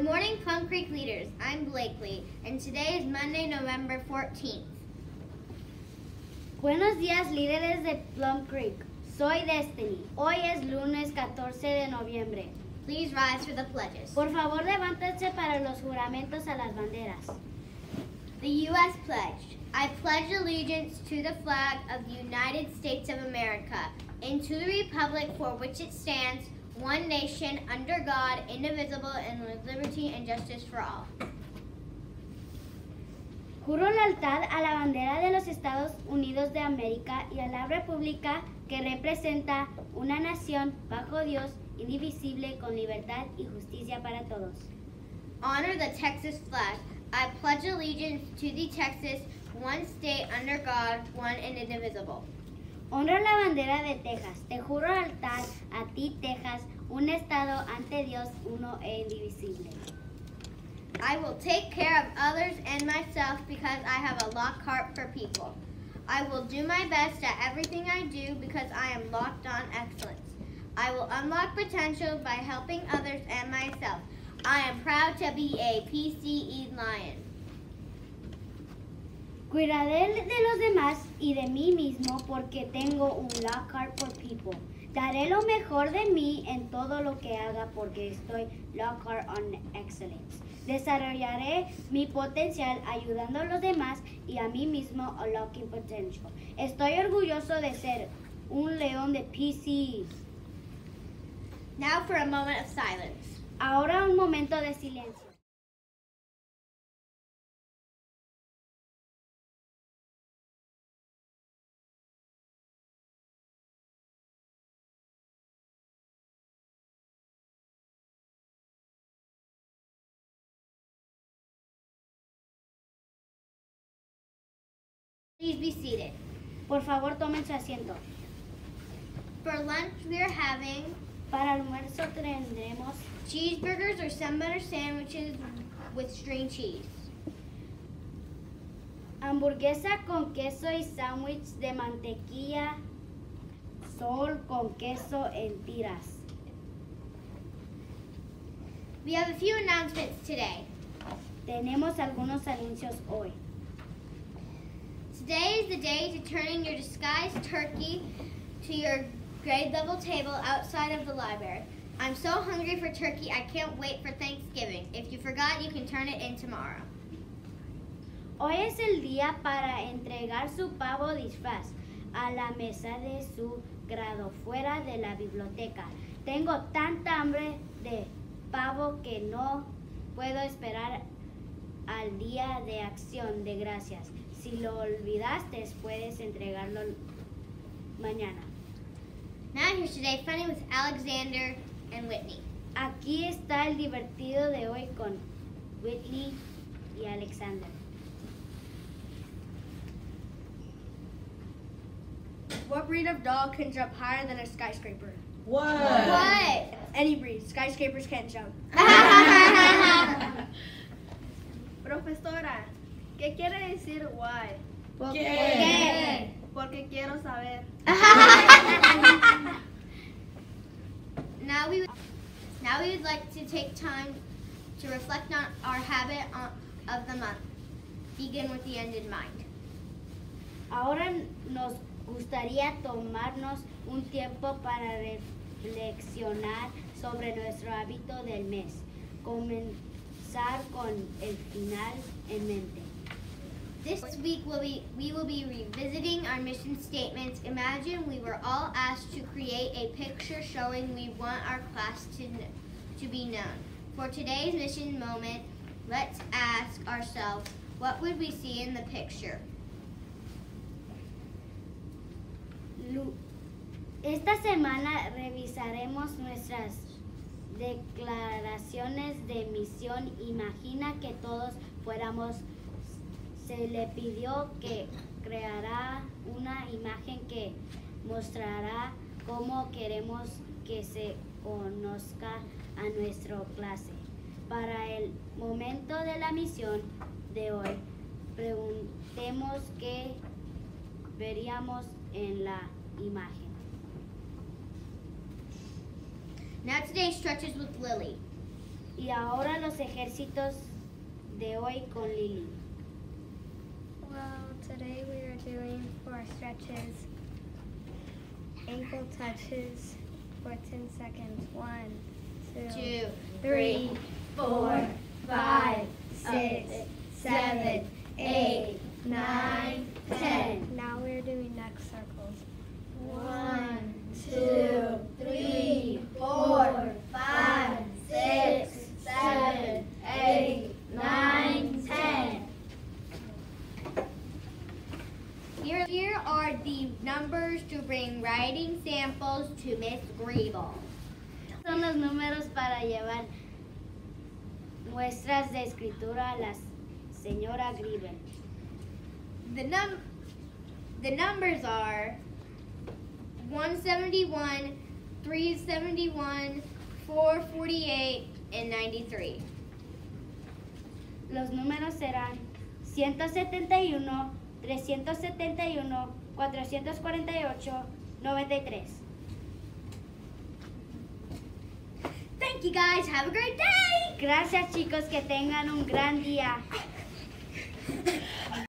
Good morning, Plum Creek leaders. I'm Blakely, and today is Monday, November 14th. Buenos días, líderes de Plum Creek. Soy Destiny. Hoy es lunes 14 de noviembre. Please rise for the pledges. Por favor, levántense para los juramentos a las banderas. The U.S. pledge. I pledge allegiance to the flag of the United States of America and to the republic for which it stands, one nation, under God, indivisible, and with liberty and justice for all. Juro lealtad a la bandera de los Estados Unidos de América y a la república que representa una nación bajo Dios, indivisible, con libertad y justicia para todos. Honor the Texas flag. I pledge allegiance to the Texas, one state under God, one and indivisible. Honro la bandera de Texas. Te juro lealtad a ti, Texas, un estado ante Dios, uno e indivisible. I will take care of others and myself because I have a Lockhart for people. I will do my best at everything I do because I am locked on excellence. I will unlock potential by helping others and myself. I am proud to be a PCE Lion. Cuidaré de los demás y de mí mismo porque tengo un Lockhart for People. Daré lo mejor de mí en todo lo que haga porque estoy Lockhart on Excellence. Desarrollaré mi potencial ayudando a los demás y a mí mismo Unlocking Potential. Estoy orgulloso de ser un león de PCs. Now for a moment of silence. Ahora un momento de silencio. Please be seated. Por favor, tomen su asiento. For lunch, we are having Para almuerzo tendremos cheeseburgers or sun butter sandwiches with string cheese. hamburguesa con queso y sándwich de mantequilla, sol con queso en tiras. We have a few announcements today. Tenemos algunos anuncios hoy. Today is the day to turn in your disguised turkey to your grade level table outside of the library. I'm so hungry for turkey, I can't wait for Thanksgiving. If you forgot, you can turn it in tomorrow. Hoy es el día para entregar su pavo disfraz a la mesa de su grado fuera de la biblioteca. Tengo tanta hambre de pavo que no puedo esperar al día de acción de gracias. Si lo olvidaste, puedes entregarlo mañana. Now here's today funny with Alexander and Whitney. Aquí está el divertido de hoy con Whitney y Alexander. What breed of dog can jump higher than a skyscraper? What? What? Any breed. Skyscrapers can't jump. Profesora, ¿qué quiere decir why? ¿Qué? Porque quiero saber. now we now we would like to take time to reflect on our habit on, of the month. Begin with the end in mind. Ahora nos gustaría tomarnos un tiempo para reflexionar sobre nuestro hábito del mes. Comenzar con el final en mente. This week we'll be, we will be revisiting our mission statements. Imagine we were all asked to create a picture showing we want our class to, to be known. For today's mission moment, let's ask ourselves, what would we see in the picture? Esta semana revisaremos nuestras declaraciones de misión. Imagina que todos fuéramos, se le pidió que creará una imagen que mostrará cómo queremos que se conozca a nuestra clase. Para el momento de la misión de hoy, preguntemos qué veríamos en la imagen. Now today stretches with Lily. Y ahora los ejercicios de hoy con Lily. Well, today we are doing four stretches, ankle touches for 10 seconds. One, two, Two, three, four, five, six, seven, eight, nine, ten. Now we're doing neck circles. One, two, three, four, five, six, seven, eight, nine, ten. Here, here are the numbers to bring writing samples to Miss Griebel. Son los números para llevar muestras de escritura a la señora Griebel. The num the numbers are 171, 371, 448, and 93. Los números serán 171, 371, 448, 93. Thank you guys. Have a great day. Gracias chicos, que tengan un gran día.